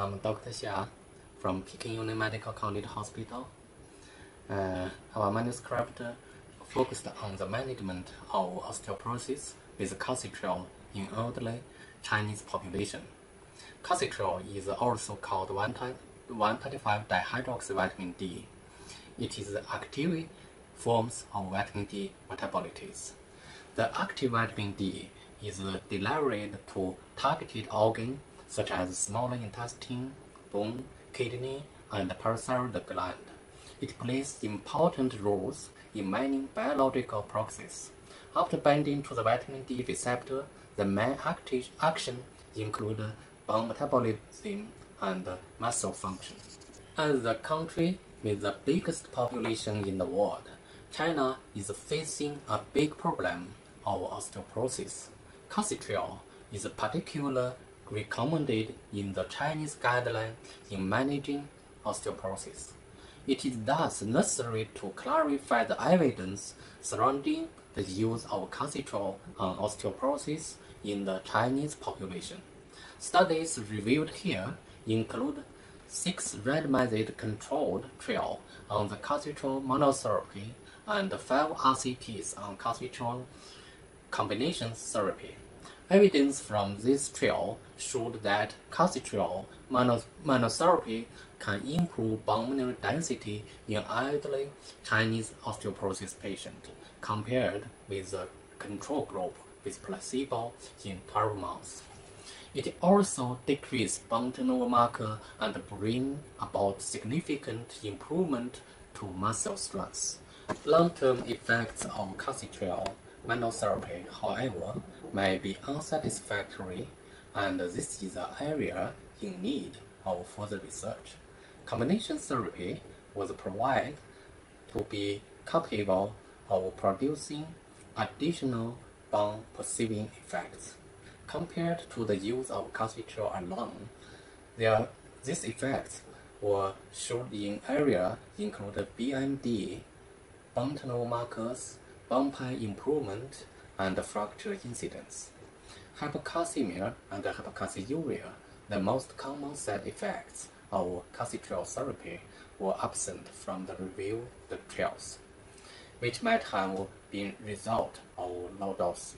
I'm Dr. Xia from Peking Union Medical College Hospital. Uh, our manuscript focused on the management of osteoporosis with calcitriol in elderly Chinese population. Calcitriol is also called 125 dihydroxyvitamin D. It is the active forms of vitamin D metabolites. The active vitamin D is delivered to targeted organs such as small intestine, bone, kidney, and parathyroid gland. It plays important roles in many biological processes. After binding to the vitamin D receptor, the main action include bone metabolism and muscle function. As the country with the biggest population in the world, China is facing a big problem of osteoporosis. Calcitriol is particularly recommended in the Chinese guideline in managing osteoporosis. It is thus necessary to clarify the evidence surrounding the use of calcitriol on osteoporosis in the Chinese population. Studies reviewed here include six randomized controlled trials on the calcitriol monotherapy and five RCTs on calcitriol combination therapy. Evidence from this trial showed that calcitriol monotherapy can improve bone mineral density in elderly Chinese osteoporosis patients compared with the control group with placebo in 12 months. It also decreased bone turnover marker and bring about significant improvement to muscle strength. Long-term effects of calcitriol monotherapy, however, may be unsatisfactory, and this is an area in need of further research. Combination therapy was provided to be capable of producing additional bone perceiving effects. Compared to the use of calcitriol alone, there, these effects were shown in areas including BMD, bone turnover markers, pain improvement, and fracture incidence. Hypocalcemia and hypercalciuria, the most common side effects of calcitriol therapy, were absent from the review the trials, which might have been result of low dose